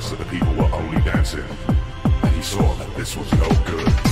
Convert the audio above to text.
realized that the people were only dancing, and he saw that this was no good.